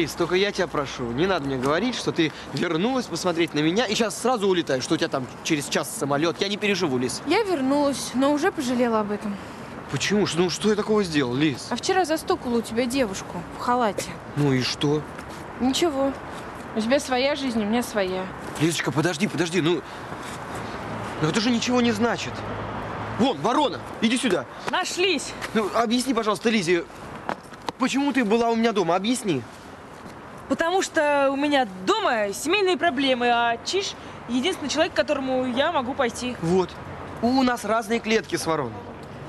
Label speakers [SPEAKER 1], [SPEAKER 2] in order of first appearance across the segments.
[SPEAKER 1] Лиз, только я тебя прошу, не надо мне говорить, что ты вернулась посмотреть на меня и сейчас сразу улетаешь, что у тебя там через час самолет. Я не переживу, Лиз.
[SPEAKER 2] Я вернулась, но уже пожалела об этом.
[SPEAKER 1] Почему? Ну что я такого сделал, Лиз?
[SPEAKER 2] А вчера застукала у тебя девушку в халате.
[SPEAKER 1] Ну и что?
[SPEAKER 2] Ничего. У тебя своя жизнь, у меня своя.
[SPEAKER 1] Лизочка, подожди, подожди, ну... Ну это же ничего не значит. Вон, ворона, иди сюда.
[SPEAKER 3] Нашлись!
[SPEAKER 1] Ну, объясни, пожалуйста, Лизе, почему ты была у меня дома? Объясни.
[SPEAKER 3] Потому что у меня дома семейные проблемы, а Чиш единственный человек, к которому я могу пойти.
[SPEAKER 1] Вот. У нас разные клетки с вороной.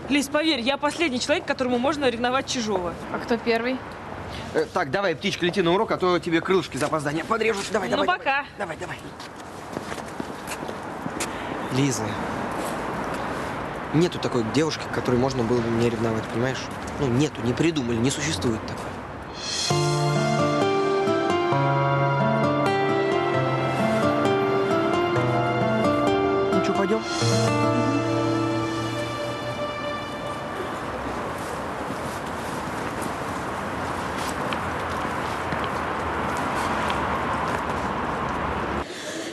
[SPEAKER 3] Лиз, поверь, я последний человек, которому можно ревновать чужого.
[SPEAKER 2] А кто первый?
[SPEAKER 1] Э, так, давай, птичка, лети на урок, а то тебе крылышки за опоздание подрежут. Давай,
[SPEAKER 3] Ну,
[SPEAKER 1] давай.
[SPEAKER 3] пока.
[SPEAKER 1] Давай, давай. Лиза, нету такой девушки, к которой можно было бы мне ревновать, понимаешь? Ну, нету, не придумали, не существует такой.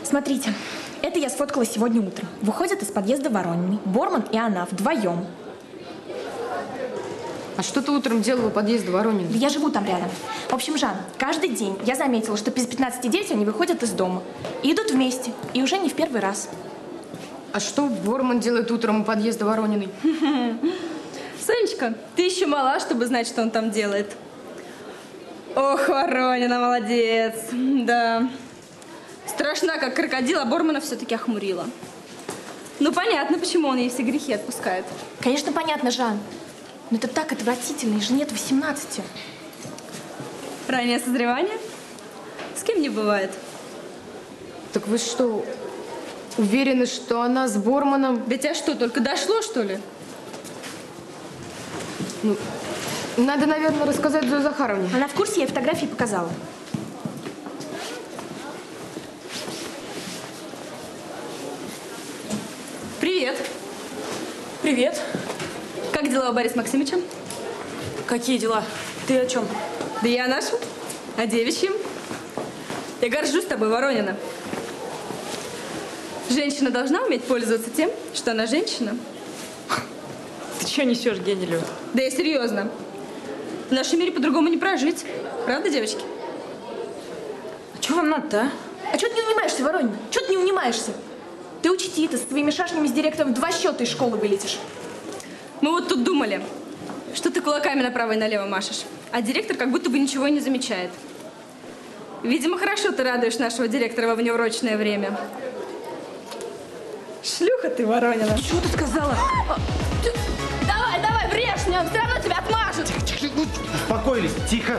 [SPEAKER 4] Смотрите, это я сфоткала сегодня утром. Выходят из подъезда Ворониной. Борман и она вдвоем.
[SPEAKER 2] А что ты утром делала у подъезда Воронина?
[SPEAKER 4] Да я живу там рядом. В общем, Жан, каждый день я заметила, что без 15.9 они выходят из дома. И идут вместе. И уже не в первый раз.
[SPEAKER 2] А что Борман делает утром у подъезда Ворониной?
[SPEAKER 5] Сонечка, ты еще мала, чтобы знать, что он там делает. Ох, Воронина, молодец. Да. Страшна, как крокодил, а Бормана все-таки охмурила. Ну, понятно, почему он ей все грехи отпускает.
[SPEAKER 4] Конечно, понятно, Жан. Но это так отвратительно, и же нет 18.
[SPEAKER 5] Раннее созревание? С кем не бывает.
[SPEAKER 2] Так вы что, уверены, что она с Борманом?
[SPEAKER 5] Да тебя что, только дошло, что ли?
[SPEAKER 2] Надо, наверное, рассказать Зое Захаровне.
[SPEAKER 4] Она в курсе, я ей фотографии показала.
[SPEAKER 5] Привет.
[SPEAKER 3] Привет.
[SPEAKER 5] Как дела у Бориса Максимовича?
[SPEAKER 3] Какие дела? Ты о чем?
[SPEAKER 5] Да я о нашем, о девичьем. Я горжусь тобой, Воронина. Женщина должна уметь пользоваться тем, что она женщина.
[SPEAKER 3] Ты что несешь, Генделю?
[SPEAKER 5] Да я серьезно. В нашем мире по-другому не прожить. Правда, девочки?
[SPEAKER 3] А что вам надо-то, а?
[SPEAKER 4] А что ты не унимаешься, Воронина? Что ты не унимаешься? Ты учти это, с твоими шашнями с директором в два счета из школы вылетишь.
[SPEAKER 5] Мы вот тут думали, что ты кулаками направо и налево машешь, а директор как будто бы ничего и не замечает. Видимо, хорошо ты радуешь нашего директора во внеурочное время. Шлюха ты, Воронина.
[SPEAKER 3] Что ты сказала?
[SPEAKER 5] Давай, давай, брешь мне, он все равно тебя отмажет.
[SPEAKER 6] Успокоились, тихо.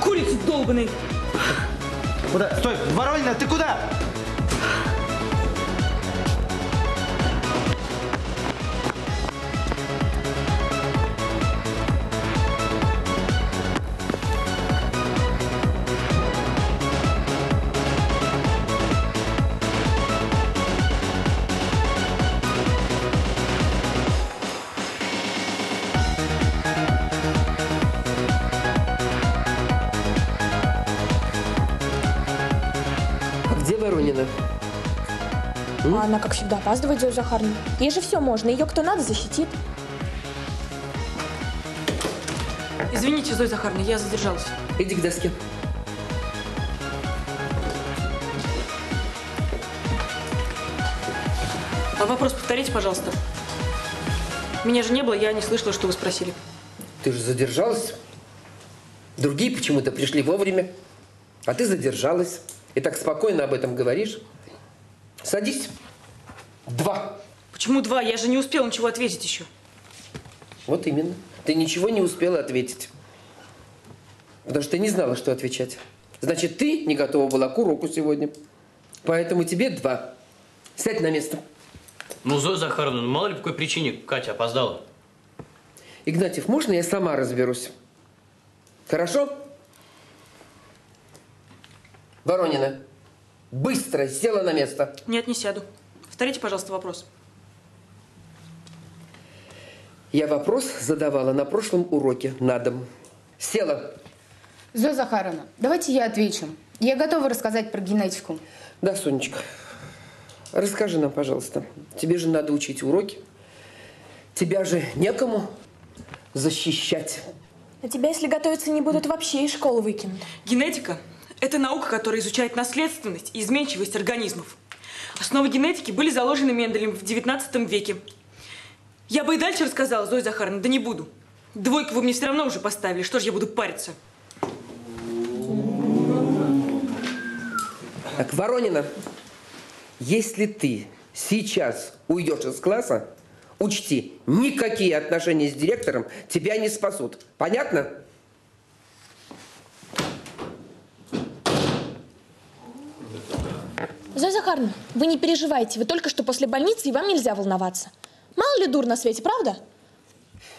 [SPEAKER 3] Курица долбаный.
[SPEAKER 6] Куда? Стой, Воронина, ты куда?
[SPEAKER 4] Она, как всегда, опаздывает, Зоя Захаровна. Ей же все можно, ее кто надо защитит.
[SPEAKER 3] Извините, Зоя Захаровна, я задержалась.
[SPEAKER 7] Иди к доске.
[SPEAKER 3] А вопрос повторите, пожалуйста. Меня же не было, я не слышала, что вы спросили.
[SPEAKER 7] Ты же задержалась. Другие почему-то пришли вовремя, а ты задержалась. И так спокойно об этом говоришь. Садись. Два.
[SPEAKER 3] Почему два? Я же не успела ничего ответить еще.
[SPEAKER 7] Вот именно. Ты ничего не успела ответить. Потому что ты не знала, что отвечать. Значит, ты не готова была к уроку сегодня. Поэтому тебе два. Сядь на место.
[SPEAKER 8] Ну, Зоя Захаровна, ну мало ли по какой причине Катя опоздала.
[SPEAKER 7] Игнатьев, можно я сама разберусь? Хорошо? Воронина, быстро села на место.
[SPEAKER 3] Нет, не сяду. Повторите, пожалуйста, вопрос.
[SPEAKER 7] Я вопрос задавала на прошлом уроке на дом. Села.
[SPEAKER 2] Зоя Захаровна, давайте я отвечу. Я готова рассказать про генетику.
[SPEAKER 7] Да, Сонечка. Расскажи нам, пожалуйста. Тебе же надо учить уроки. Тебя же некому защищать.
[SPEAKER 4] На тебя, если готовиться не будут, вообще из школы выкинут.
[SPEAKER 3] Генетика – это наука, которая изучает наследственность и изменчивость организмов. Основы генетики были заложены Менделем в 19 веке. Я бы и дальше рассказала, Зоя Захаровна, да не буду. Двойку вы мне все равно уже поставили, что же я буду париться?
[SPEAKER 7] Так, Воронина, если ты сейчас уйдешь из класса, учти, никакие отношения с директором тебя не спасут. Понятно?
[SPEAKER 4] Зоя Захаровна, вы не переживайте. Вы только что после больницы, и вам нельзя волноваться. Мало ли дур на свете, правда?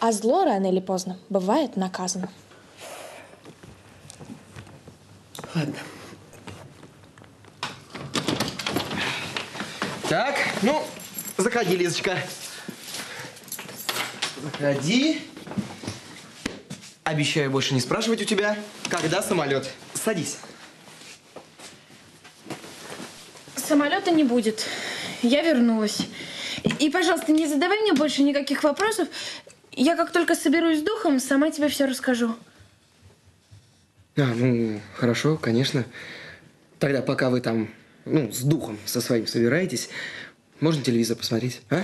[SPEAKER 4] А зло рано или поздно бывает наказано.
[SPEAKER 7] Ладно.
[SPEAKER 1] Так, ну, заходи, Лизочка. Заходи. Обещаю больше не спрашивать у тебя, когда самолет. Садись.
[SPEAKER 2] Самолета не будет. Я вернулась. И, пожалуйста, не задавай мне больше никаких вопросов. Я как только соберусь с духом, сама тебе все расскажу.
[SPEAKER 1] А, ну, хорошо, конечно. Тогда пока вы там, ну, с духом со своим собираетесь, можно телевизор посмотреть, а?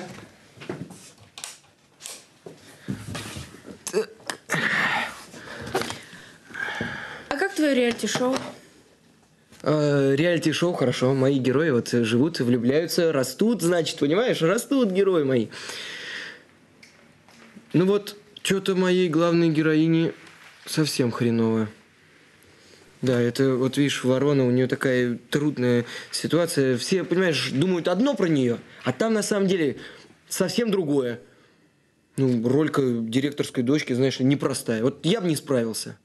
[SPEAKER 2] А как твое реалити-шоу?
[SPEAKER 1] Э, Реалити-шоу, хорошо. Мои герои вот живут, влюбляются, растут, значит, понимаешь? Растут герои мои. Ну вот, что-то моей главной героине совсем хреново. Да, это вот видишь, ворона, у нее такая трудная ситуация. Все, понимаешь, думают одно про нее, а там на самом деле совсем другое. Ну, ролька директорской дочки, знаешь, непростая. Вот я бы не справился.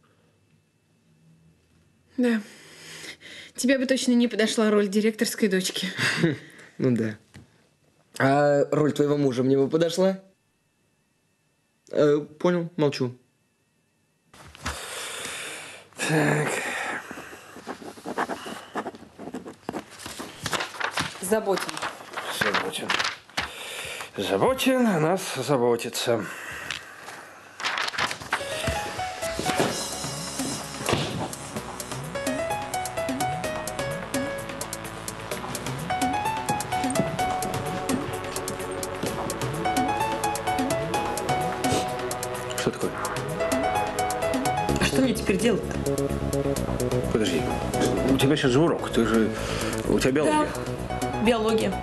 [SPEAKER 2] Да. Тебе бы точно не подошла роль директорской дочки.
[SPEAKER 1] Ну да. А роль твоего мужа мне бы подошла? Э, понял, молчу.
[SPEAKER 3] Заботим.
[SPEAKER 9] Заботен. Заботен, о нас заботится. Тебя сейчас же урок. Ты же... У тебя биология.
[SPEAKER 3] Да, биология.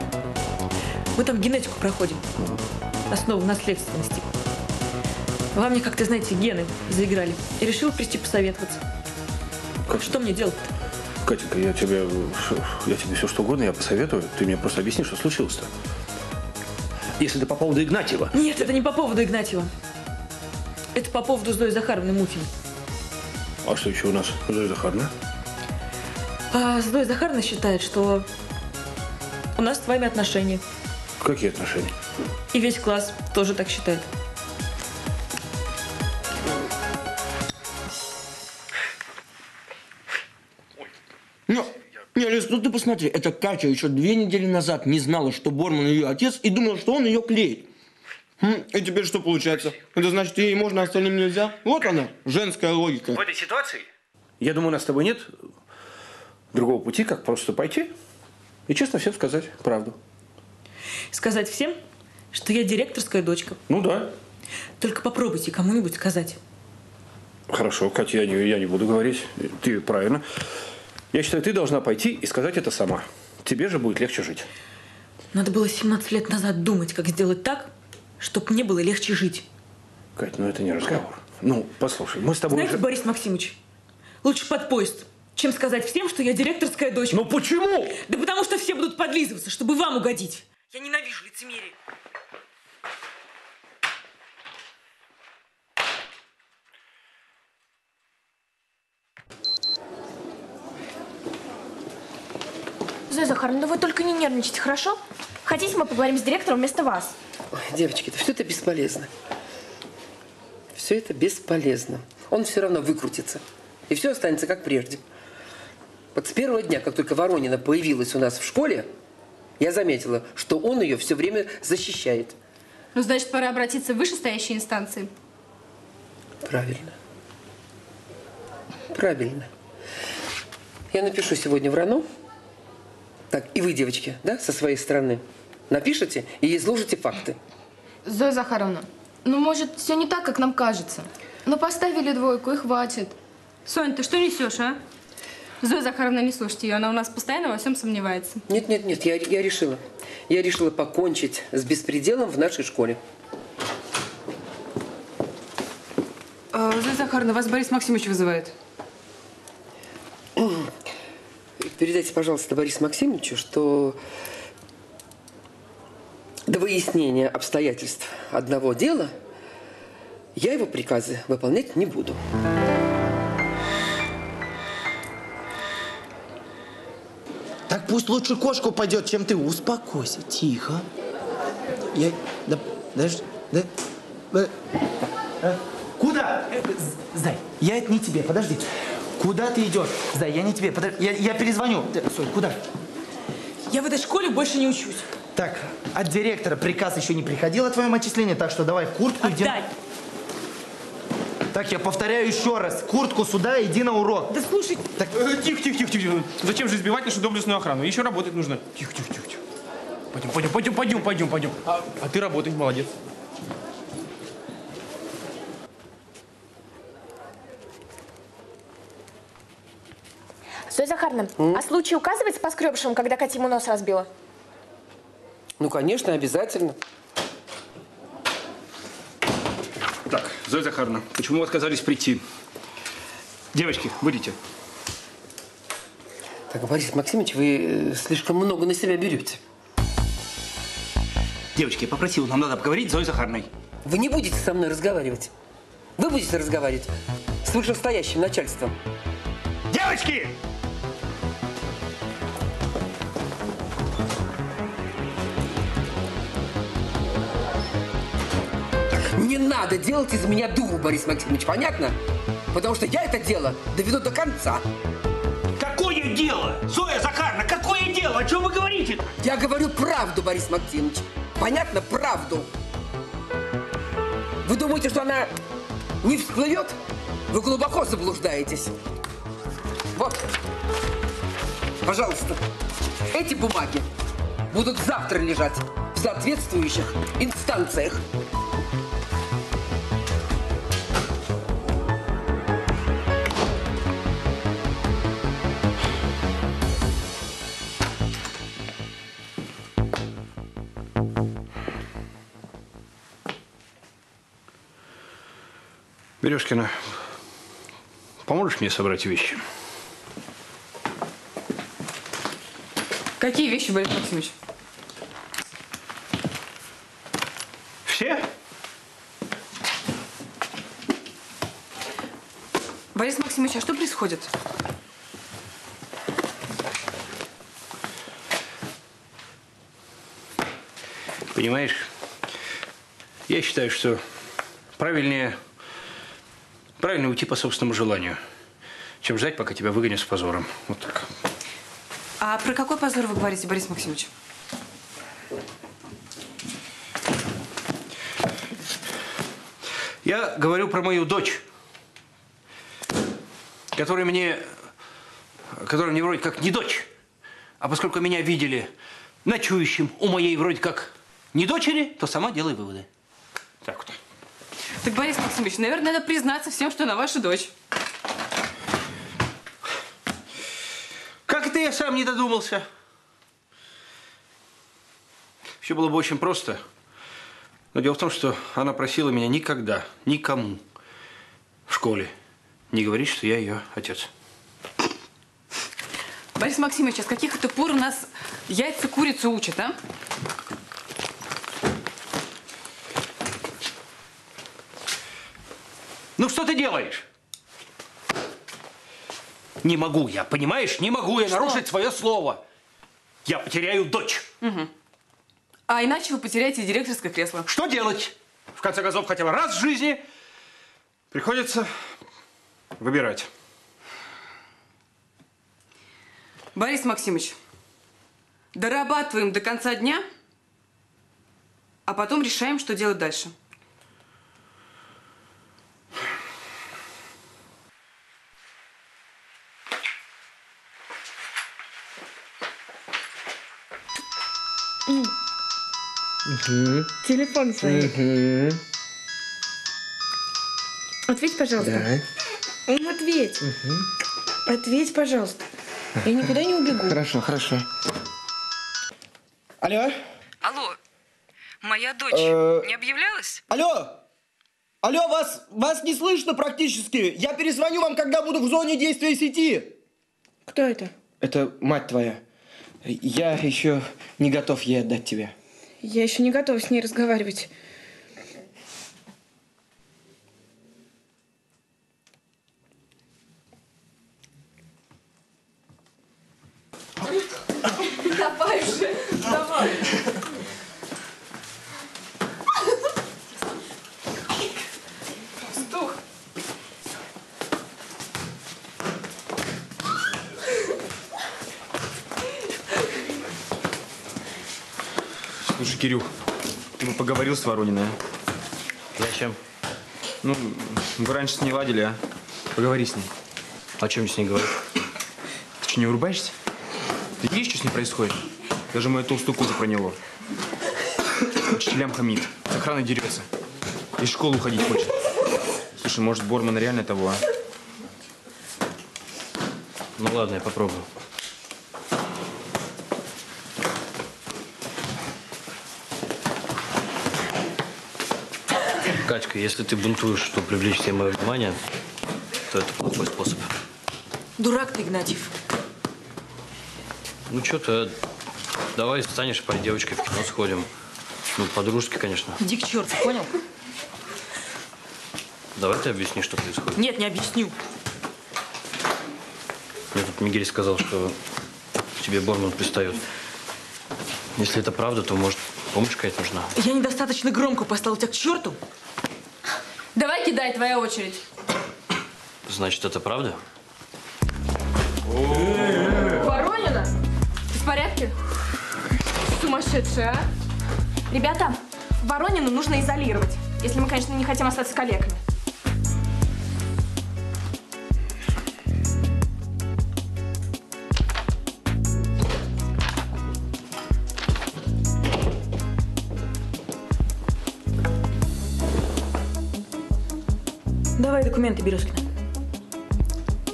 [SPEAKER 3] Мы там генетику проходим. Основу наследственности. Во мне, как ты знаете, гены заиграли. И решил прийти посоветоваться.
[SPEAKER 9] Как?
[SPEAKER 3] Что мне делать-то?
[SPEAKER 9] Катенька, я тебе, я тебе все что угодно, я посоветую. Ты мне просто объясни, что случилось-то. Если ты по поводу Игнатьева.
[SPEAKER 3] Нет, это не по поводу Игнатьева. Это по поводу Зои Захаровны Мухиной.
[SPEAKER 9] А что еще у нас? Зоя Захаровна?
[SPEAKER 3] А Зоя Захаровна считает, что у нас с вами отношения.
[SPEAKER 9] Какие отношения?
[SPEAKER 3] И весь класс тоже так считает.
[SPEAKER 1] Ну, не, Лиз, ну ты посмотри, эта Катя еще две недели назад не знала, что Борман ее отец, и думала, что он ее клеит. Хм, и теперь что получается? Это значит, ей можно, а остальным нельзя? Вот она, женская логика.
[SPEAKER 9] В этой ситуации? Я думаю, у нас с тобой нет другого пути, как просто пойти и честно всем сказать правду.
[SPEAKER 3] Сказать всем, что я директорская дочка.
[SPEAKER 9] Ну да.
[SPEAKER 3] Только попробуйте кому-нибудь сказать.
[SPEAKER 9] Хорошо, Катя, я не, я не буду говорить. Ты правильно. Я считаю, ты должна пойти и сказать это сама. Тебе же будет легче жить.
[SPEAKER 3] Надо было 17 лет назад думать, как сделать так, чтобы мне было легче жить.
[SPEAKER 9] Кать, ну это не разговор. Ну, послушай, мы с тобой
[SPEAKER 3] Знаете,
[SPEAKER 9] уже...
[SPEAKER 3] Борис Максимович, лучше под поезд, чем сказать всем, что я директорская дочка.
[SPEAKER 9] Ну почему?
[SPEAKER 3] Да потому что все будут подлизываться, чтобы вам угодить. Я ненавижу лицемерие.
[SPEAKER 4] Зоя Захаровна, ну вы только не нервничайте, хорошо? Хотите, мы поговорим с директором вместо вас?
[SPEAKER 7] Ой, девочки, это все это бесполезно. Все это бесполезно. Он все равно выкрутится. и все останется как прежде. Вот с первого дня, как только Воронина появилась у нас в школе, я заметила, что он ее все время защищает.
[SPEAKER 5] Ну, значит, пора обратиться в вышестоящие инстанции.
[SPEAKER 7] Правильно. Правильно. Я напишу сегодня в РАНО. Так, и вы, девочки, да, со своей стороны, напишите и изложите факты.
[SPEAKER 10] Зоя Захаровна, ну, может, все не так, как нам кажется. Ну, поставили двойку и хватит.
[SPEAKER 5] Сонь, ты что несешь, а? Зоя Захаровна, не слушайте ее, она у нас постоянно во всем сомневается.
[SPEAKER 7] Нет, нет, нет, я, я решила. Я решила покончить с беспределом в нашей школе.
[SPEAKER 3] А, Зоя Захаровна, вас Борис Максимович вызывает.
[SPEAKER 7] Передайте, пожалуйста, Борису Максимовичу, что до выяснения обстоятельств одного дела я его приказы выполнять не буду.
[SPEAKER 6] Так пусть лучше кошка упадет, чем ты. Успокойся, тихо. Я... Да... Даже... Да... да- а? Куда? Э, Зай, я это не тебе, подожди. Куда ты идешь? Зай, я не тебе, подожди. Я, я перезвоню. Э, Соль, куда?
[SPEAKER 3] Я в этой школе больше не учусь.
[SPEAKER 6] Так, от директора приказ еще не приходил о твоем отчислении, так что давай куртку.
[SPEAKER 3] Отдай.
[SPEAKER 6] Так, я повторяю еще раз. Куртку сюда, иди на урок.
[SPEAKER 3] Да слушай,
[SPEAKER 11] Э, Тихо, тихо, тихо, тихо. Зачем же избивать нашу доблестную охрану? Еще работать нужно. Тихо, тихо, тихо. тихо. Пойдем, пойдем, пойдем, пойдем, пойдем, пойдем. А, а ты работай, молодец.
[SPEAKER 4] Зоя Захаровна, а случай указывается по скребшим, когда Катя ему нос разбила?
[SPEAKER 7] Ну, конечно, обязательно.
[SPEAKER 9] Так, Зоя Захаровна, почему вы отказались прийти? Девочки, выйдите.
[SPEAKER 7] Так, Борис Максимович, вы э, слишком много на себя берете.
[SPEAKER 9] Девочки, я попросил, нам надо поговорить с Зоей Захаровной.
[SPEAKER 7] Вы не будете со мной разговаривать. Вы будете разговаривать с вышестоящим начальством.
[SPEAKER 9] Девочки!
[SPEAKER 7] Надо делать из меня дуру, Борис Максимович, понятно? Потому что я это дело доведу до конца.
[SPEAKER 9] Какое дело? Зоя Захаровна, какое дело? О чем вы говорите?
[SPEAKER 7] Я говорю правду, Борис Максимович. Понятно? Правду. Вы думаете, что она не всплывет? Вы глубоко заблуждаетесь. Вот. Пожалуйста. Эти бумаги будут завтра лежать в соответствующих инстанциях.
[SPEAKER 9] Березкина, поможешь мне собрать вещи?
[SPEAKER 3] какие вещи, Борис Максимович?
[SPEAKER 9] Все?
[SPEAKER 3] Борис Максимович, а что происходит?
[SPEAKER 9] Понимаешь, я считаю, что правильнее, правильно уйти по собственному желанию, чем ждать, пока тебя выгонят с позором. Вот так.
[SPEAKER 3] А про какой позор вы говорите, Борис Максимович?
[SPEAKER 9] Я говорю про мою дочь, которая мне, которая мне вроде как не дочь, а поскольку меня видели ночующим у моей вроде как не дочери, то сама делай выводы. Так вот.
[SPEAKER 3] Так, Борис Максимович, наверное, надо признаться всем, что она ваша дочь.
[SPEAKER 9] Как это я сам не додумался? Все было бы очень просто. Но дело в том, что она просила меня никогда, никому в школе не говорить, что я ее отец.
[SPEAKER 3] Борис Максимович, а с каких это пор у нас яйца курицу учат, а?
[SPEAKER 9] Что ты делаешь? Не могу я, понимаешь? Не могу я нарушить свое слово. Я потеряю дочь.
[SPEAKER 3] А иначе вы потеряете директорское кресло.
[SPEAKER 9] Что делать? В конце концов, хотя бы раз в жизни приходится выбирать.
[SPEAKER 3] Борис Максимович, дорабатываем до конца дня, а потом решаем, что делать дальше.
[SPEAKER 2] Телефон звонит.
[SPEAKER 1] Угу.
[SPEAKER 2] Ответь, пожалуйста.
[SPEAKER 1] Да.
[SPEAKER 2] Ну, ответь. Ответь, пожалуйста. Я никуда не убегу.
[SPEAKER 1] Хорошо, хорошо. Алло?
[SPEAKER 3] Алло, моя дочь
[SPEAKER 6] Э,
[SPEAKER 3] не объявлялась?
[SPEAKER 6] Алло! Алло, вас, вас не слышно практически. Я перезвоню вам, когда буду в зоне действия сети.
[SPEAKER 2] Кто это?
[SPEAKER 1] Это мать твоя. Я еще не готов ей отдать тебя.
[SPEAKER 2] Я еще не готова с ней разговаривать.
[SPEAKER 5] Давай же, давай.
[SPEAKER 11] Кирюх, ты бы поговорил с Ворониной, а?
[SPEAKER 8] Зачем?
[SPEAKER 11] Ну, вы раньше с ней ладили, а? Поговори с ней.
[SPEAKER 8] О чем с ней говорить?
[SPEAKER 11] Ты что, не врубаешься? Ты видишь, что с ней происходит? Даже мою толстую кожу проняло. Учителям хамит, с охраной дерется. Из школы уходить хочет. Слушай, может, Борман реально того, а?
[SPEAKER 8] Ну ладно, я попробую. Катька, если ты бунтуешь, чтобы привлечь все мое внимание, то это плохой способ.
[SPEAKER 3] Дурак ты, Игнатьев.
[SPEAKER 8] Ну что ты, давай станешь парень девочкой в кино сходим. Ну, по-дружески, конечно.
[SPEAKER 3] Иди к черту, понял?
[SPEAKER 8] Давай ты объясни, что происходит.
[SPEAKER 3] Нет, не объясню.
[SPEAKER 8] Мне тут Мигель сказал, что тебе Борман пристает. Если это правда, то, может, помощь какая-то нужна?
[SPEAKER 3] Я недостаточно громко послал тебя к черту.
[SPEAKER 5] Кидай, твоя очередь.
[SPEAKER 8] Значит, это правда?
[SPEAKER 5] Воронина? Ты в порядке? Сумасшедшая, а?
[SPEAKER 4] Ребята, Воронину нужно изолировать, если мы, конечно, не хотим остаться коллегами.
[SPEAKER 3] Документы, Березкина.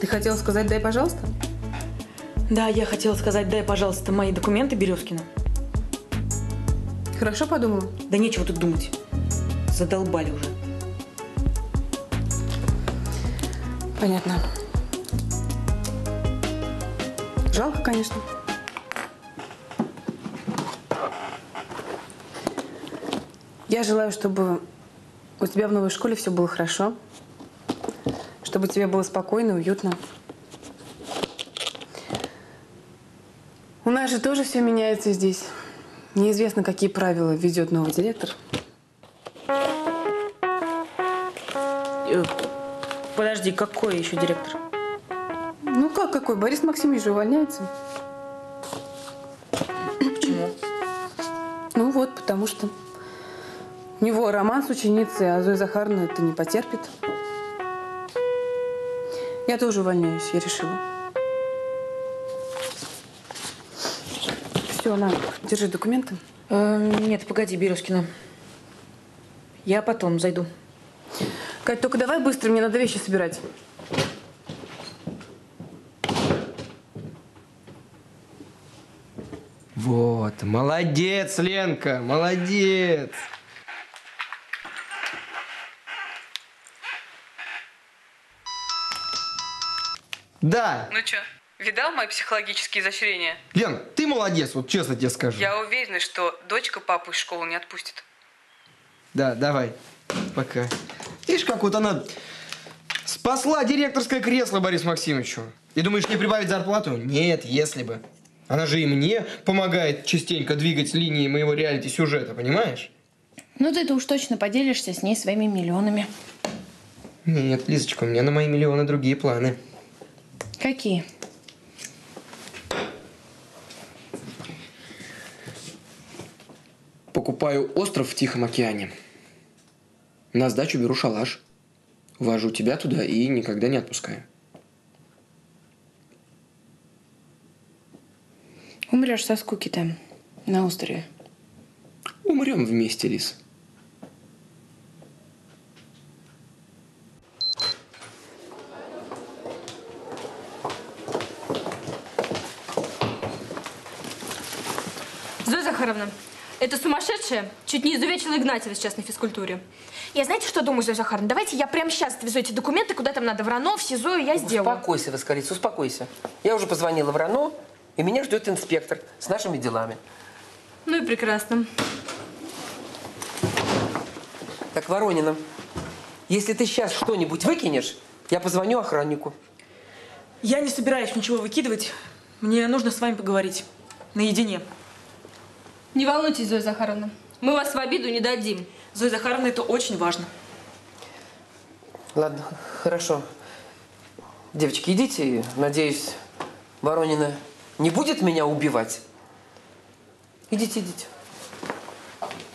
[SPEAKER 12] Ты хотела сказать «дай, пожалуйста»?
[SPEAKER 3] Да, я хотела сказать, дай, пожалуйста, мои документы, Березкина.
[SPEAKER 12] Хорошо подумала?
[SPEAKER 3] Да нечего тут думать. Задолбали уже.
[SPEAKER 12] Понятно. Жалко, конечно. Я желаю, чтобы у тебя в новой школе все было хорошо, чтобы тебе было спокойно, уютно. У нас же тоже все меняется здесь. Неизвестно, какие правила введет новый директор.
[SPEAKER 3] Э, Подожди, какой еще директор?
[SPEAKER 12] Ну как какой? Борис Максимович же увольняется.
[SPEAKER 3] Почему?
[SPEAKER 12] Ну вот, потому что у него роман с ученицей, а Зоя Захаровна это не потерпит. Я тоже увольняюсь, я решила. Все, на, держи документы.
[SPEAKER 3] Э, нет, погоди, Березкина. Я потом зайду.
[SPEAKER 12] Кать, только давай быстро, мне надо вещи собирать.
[SPEAKER 1] Вот, молодец, Ленка, молодец. Да,
[SPEAKER 13] Ну чё, видал мои психологические изощрения?
[SPEAKER 1] Лен, ты молодец, вот честно тебе скажу.
[SPEAKER 13] Я уверена, что дочка папу из школы не отпустит.
[SPEAKER 1] Да, давай, пока. Видишь, как вот она спасла директорское кресло Борису Максимовичу. И думаешь, не прибавить зарплату? Нет, если бы. Она же и мне помогает частенько двигать линии моего реалити-сюжета, понимаешь?
[SPEAKER 2] Ну, ты-то уж точно поделишься с ней своими миллионами.
[SPEAKER 1] Нет, Лизочка, у меня на мои миллионы другие планы.
[SPEAKER 2] Какие?
[SPEAKER 1] Покупаю остров в Тихом океане. На сдачу беру шалаш. Вожу тебя туда и никогда не отпускаю.
[SPEAKER 2] Умрешь со скуки там, на острове.
[SPEAKER 1] Умрем вместе, Лис.
[SPEAKER 5] Это сумасшедшая чуть не изувечила Игнатьева сейчас на физкультуре.
[SPEAKER 4] Я знаете, что думаю, Зоя Захаровна? Давайте я прямо сейчас отвезу эти документы, куда там надо, в РАНО, в СИЗО, и я сделаю.
[SPEAKER 7] Успокойся, Воскорец, успокойся. Я уже позвонила в РАНО, и меня ждет инспектор с нашими делами.
[SPEAKER 5] Ну и прекрасно.
[SPEAKER 7] Так, Воронина, если ты сейчас что-нибудь выкинешь, я позвоню охраннику.
[SPEAKER 3] Я не собираюсь ничего выкидывать. Мне нужно с вами поговорить. Наедине.
[SPEAKER 5] Не волнуйтесь, Зоя Захаровна. Мы вас в обиду не дадим.
[SPEAKER 3] Зоя Захаровна, это очень важно.
[SPEAKER 7] Ладно, хорошо. Девочки, идите. Надеюсь, Воронина не будет меня убивать. Идите, идите.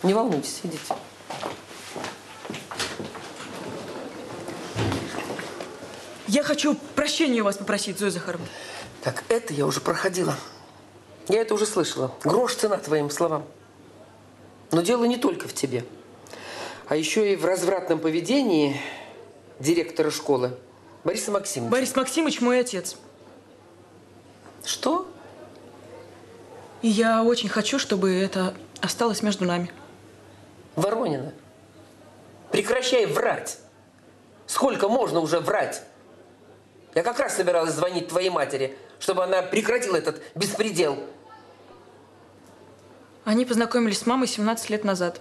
[SPEAKER 7] Не волнуйтесь, идите.
[SPEAKER 3] Я хочу прощения у вас попросить, Зоя Захаровна.
[SPEAKER 7] Так, это я уже проходила. Я это уже слышала. Грош цена твоим словам. Но дело не только в тебе. А еще и в развратном поведении директора школы Бориса Максимовича.
[SPEAKER 3] Борис Максимович мой отец.
[SPEAKER 7] Что?
[SPEAKER 3] И я очень хочу, чтобы это осталось между нами.
[SPEAKER 7] Воронина, прекращай врать. Сколько можно уже врать? Я как раз собиралась звонить твоей матери, чтобы она прекратила этот беспредел.
[SPEAKER 3] Они познакомились с мамой 17 лет назад.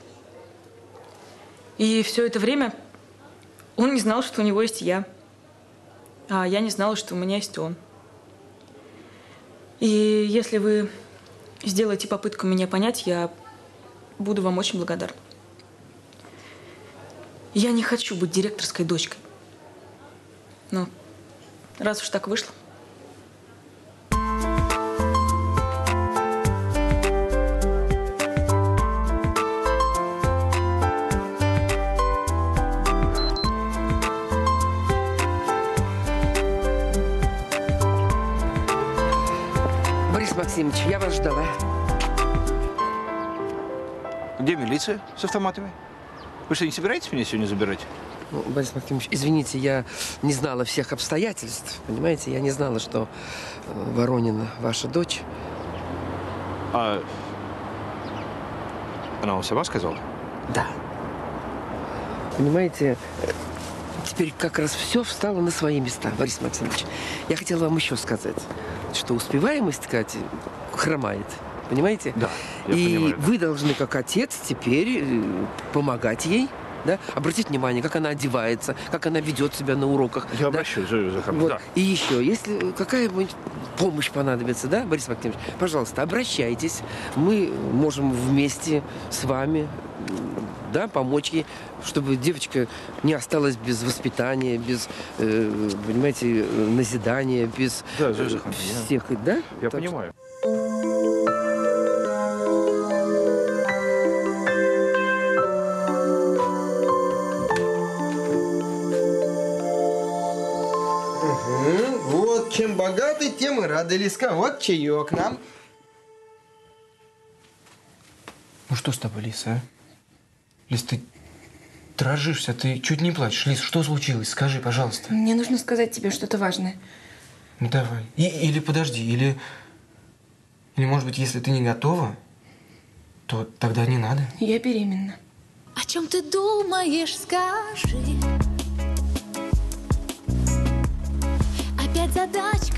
[SPEAKER 3] И все это время он не знал, что у него есть я. А я не знала, что у меня есть он. И если вы сделаете попытку меня понять, я буду вам очень благодарна. Я не хочу быть директорской дочкой. Но раз уж так вышло.
[SPEAKER 7] Максимович, я вас ждала.
[SPEAKER 9] Где милиция с автоматами? Вы что, не собираетесь меня сегодня забирать?
[SPEAKER 7] Ну, Борис Максимович, извините, я не знала всех обстоятельств. Понимаете, я не знала, что э, Воронина ваша дочь.
[SPEAKER 9] А она вам сама сказала?
[SPEAKER 7] Да. Понимаете, э, теперь как раз все встало на свои места, Борис Максимович. Я хотела вам еще сказать, что успеваемость Кати хромает. Понимаете?
[SPEAKER 9] Да, я
[SPEAKER 7] И
[SPEAKER 9] понимаю, да.
[SPEAKER 7] вы должны, как отец, теперь э, помогать ей. Да? Обратить внимание, как она одевается, как она ведет себя на уроках.
[SPEAKER 9] Я
[SPEAKER 7] да?
[SPEAKER 9] обращаюсь, Захаровна,
[SPEAKER 7] Вот.
[SPEAKER 9] да.
[SPEAKER 7] И еще, если какая-нибудь помощь понадобится, да, Борис Максимович, пожалуйста, обращайтесь. Мы можем вместе с вами да, помочь ей, чтобы девочка не осталась без воспитания, без, э, понимаете, назидания, без
[SPEAKER 9] Да,
[SPEAKER 7] э,
[SPEAKER 9] я-
[SPEAKER 7] всех, да?
[SPEAKER 9] Я
[SPEAKER 7] Так
[SPEAKER 9] понимаю.
[SPEAKER 1] Вот чем богаты, тем и рады, Лиска. Вот чаек нам. Ну что с тобой, Лиса, а? Лис, ты дрожишься, ты чуть не плачешь. Лис, что случилось? Скажи, пожалуйста.
[SPEAKER 2] Мне нужно сказать тебе что-то важное.
[SPEAKER 1] Ну давай. И- или подожди, или... Или, может быть, если ты не готова, то тогда не надо.
[SPEAKER 2] Я беременна.
[SPEAKER 14] О чем ты думаешь, скажи? Опять задача